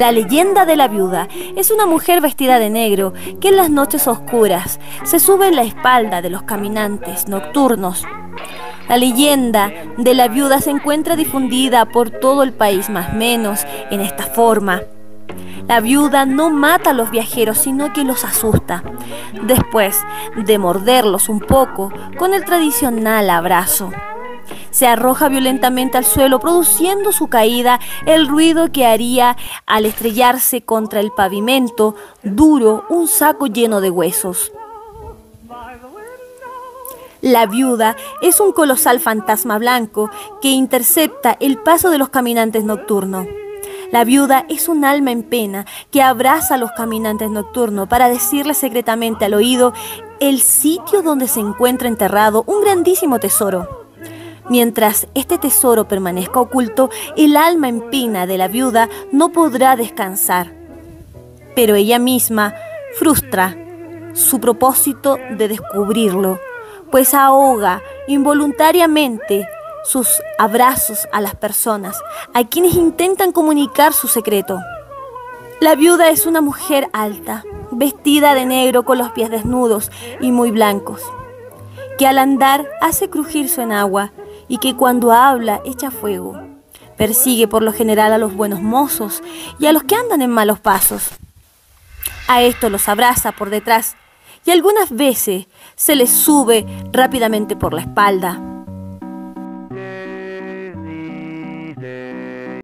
La leyenda de la viuda es una mujer vestida de negro que en las noches oscuras se sube en la espalda de los caminantes nocturnos. La leyenda de la viuda se encuentra difundida por todo el país más menos en esta forma. La viuda no mata a los viajeros, sino que los asusta. Después de morderlos un poco con el tradicional abrazo se arroja violentamente al suelo, produciendo su caída el ruido que haría al estrellarse contra el pavimento duro un saco lleno de huesos. La viuda es un colosal fantasma blanco que intercepta el paso de los caminantes nocturnos. La viuda es un alma en pena que abraza a los caminantes nocturnos para decirles secretamente al oído el sitio donde se encuentra enterrado un grandísimo tesoro. Mientras este tesoro permanezca oculto, el alma en pena de la viuda no podrá descansar. Pero ella misma frustra su propósito de descubrirlo, pues ahoga involuntariamente sus abrazos a las personas, a quienes intentan comunicar su secreto. La viuda es una mujer alta, vestida de negro con los pies desnudos y muy blancos, que al andar hace crujir su enagua y que cuando habla echa fuego. Persigue por lo general a los buenos mozos y a los que andan en malos pasos. A esto los abraza por detrás y algunas veces se les sube rápidamente por la espalda.